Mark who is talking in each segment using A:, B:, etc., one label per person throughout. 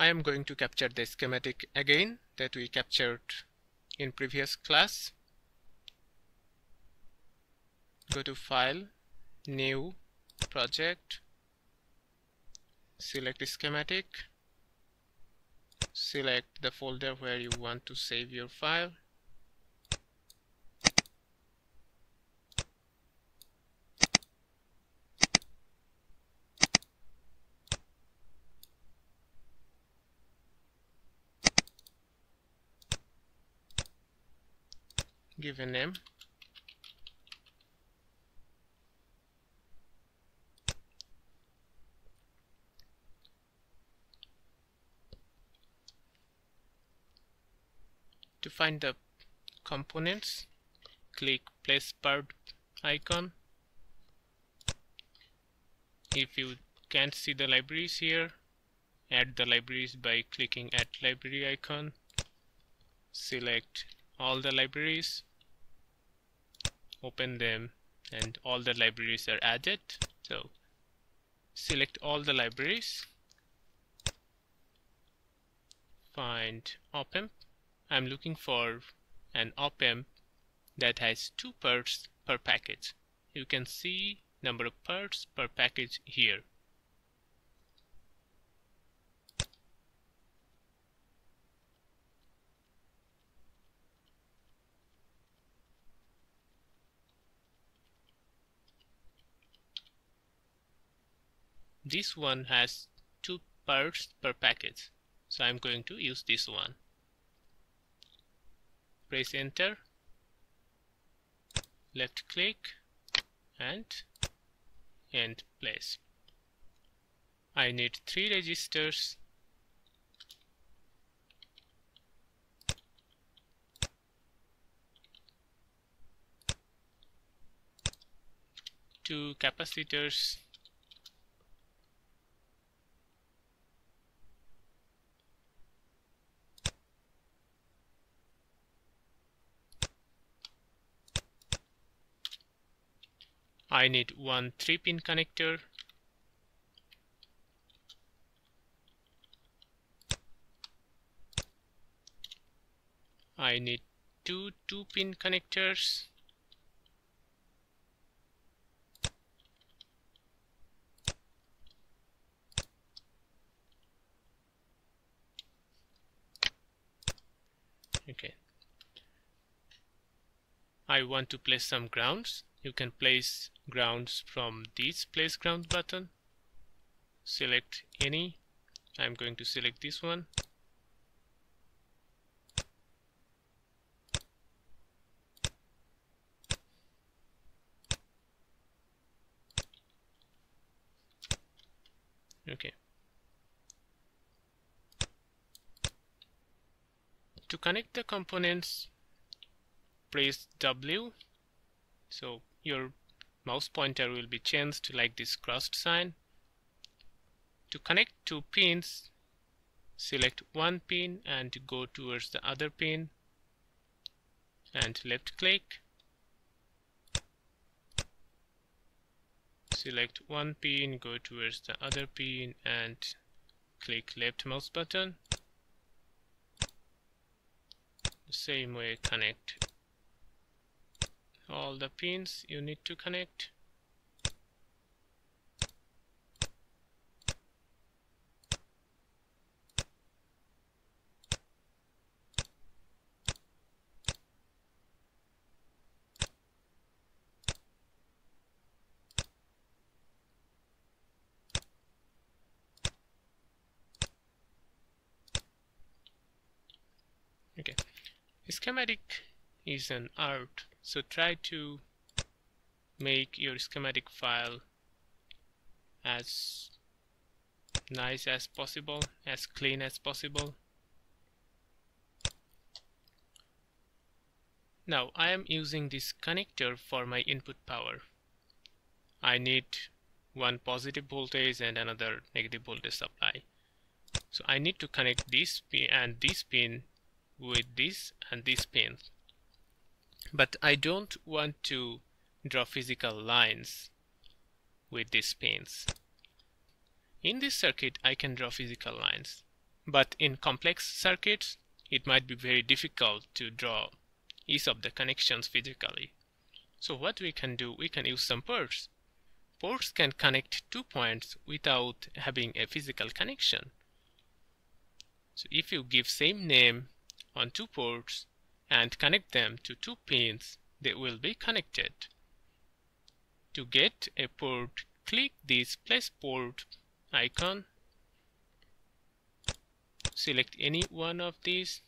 A: I am going to capture the schematic again that we captured in previous class. Go to File, New, Project, select schematic, select the folder where you want to save your file give a name to find the components click place part icon. If you can't see the libraries here add the libraries by clicking add library icon. Select all the libraries. Open them and all the libraries are added. So select all the libraries. Find opamp. I'm looking for an opamp that has two parts per package. You can see number of parts per package here this one has two parts per package so I'm going to use this one. Press enter. Left click and end place. I need three registers. Two capacitors I need one 3 pin connector. I need two 2 pin connectors. Okay. I want to place some grounds you can place grounds from this place ground button. Select any. I'm going to select this one. Okay. To connect the components press W. So your mouse pointer will be changed to like this crossed sign. To connect two pins select one pin and go towards the other pin. And left click. Select one pin go towards the other pin and click left mouse button. The same way connect all the pins you need to connect. Okay. Schematic is an art so try to make your schematic file as nice as possible as clean as possible. Now I am using this connector for my input power. I need one positive voltage and another negative voltage supply. So I need to connect this pin and this pin with this and this pin but I don't want to draw physical lines with these pins. In this circuit I can draw physical lines but in complex circuits it might be very difficult to draw each of the connections physically. So what we can do, we can use some ports. Ports can connect two points without having a physical connection. So if you give same name on two ports and connect them to two pins, they will be connected. To get a port, click this place port icon. Select any one of these.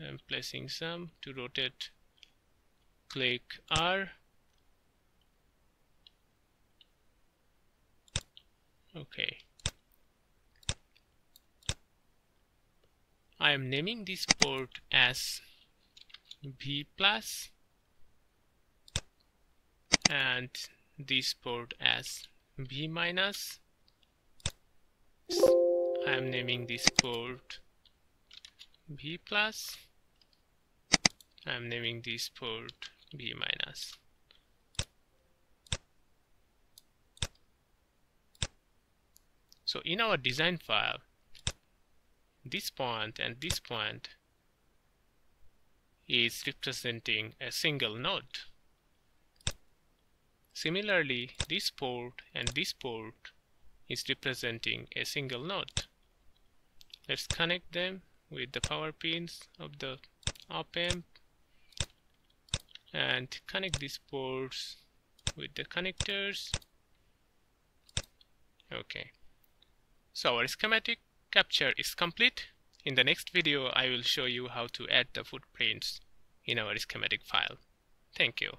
A: I'm placing some to rotate. Click R. Okay I am naming this port as V plus and this port as V minus. I am naming this port V plus. I am naming this port V minus. So in our design file, this point and this point is representing a single node. Similarly, this port and this port is representing a single node. Let's connect them with the power pins of the op amp and connect these ports with the connectors. Okay. So our schematic capture is complete. In the next video, I will show you how to add the footprints in our schematic file. Thank you.